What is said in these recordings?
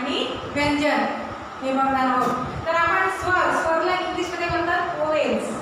आणि व्यंजन. हे बघणार आहोत. तर आपण स्वर स्वरला इंग्लिशमध्ये म्हणतात ओरेल्स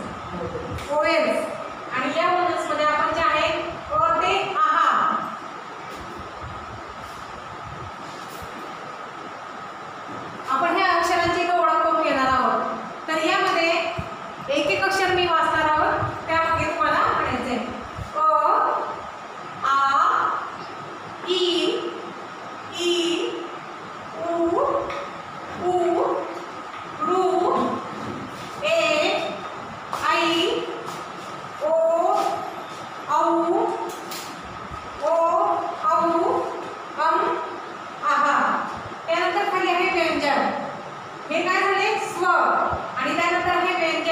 हे काय झाले? स्व आणि त्यानंतर हे व्यंग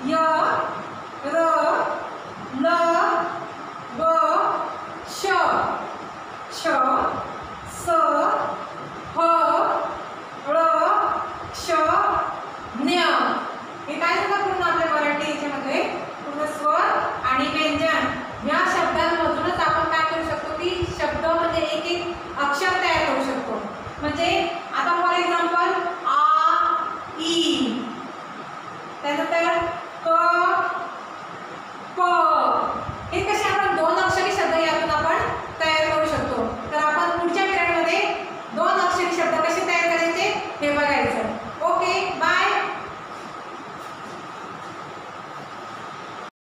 य र ल ब श. श स ह ळ क्ष ज्ञ हे काय झालं पूर्ण आपल्या मराठी याच्यामध्ये? पूर्ण स्वर आणि व्यंजन. या शब्दांमधूनच आपण काय करू शकतो की शब्द म्हणजे एक एक अक्षर तयार करू शकतो. म्हणजे आता फॉर एक्झाम्पल आ ई. त्याचं